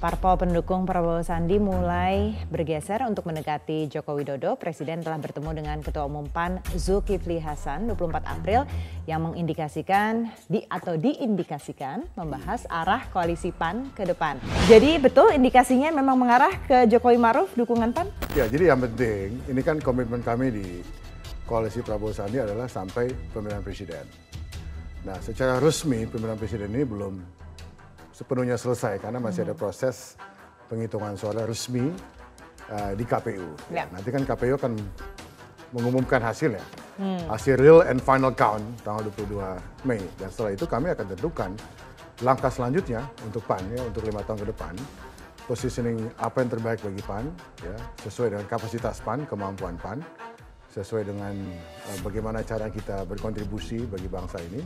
Parpol pendukung Prabowo Sandi mulai bergeser untuk mendekati Joko Widodo. Presiden telah bertemu dengan Ketua Umum PAN Zulkifli Hasan 24 April yang mengindikasikan di atau diindikasikan membahas arah koalisi PAN ke depan. Jadi betul indikasinya memang mengarah ke Jokowi Maruf dukungan PAN? Ya, jadi yang penting ini kan komitmen kami di koalisi Prabowo Sandi adalah sampai pemilihan presiden. Nah, secara resmi pemilihan presiden ini belum sepenuhnya selesai karena masih ada proses penghitungan suara resmi uh, di KPU. Ya. Nanti kan KPU akan mengumumkan hasilnya. Hmm. Hasil real and final count tanggal 22 Mei. Dan setelah itu kami akan tentukan langkah selanjutnya untuk PAN ya untuk lima tahun ke depan. Positioning apa yang terbaik bagi PAN ya sesuai dengan kapasitas PAN, kemampuan PAN, sesuai dengan uh, bagaimana cara kita berkontribusi bagi bangsa ini.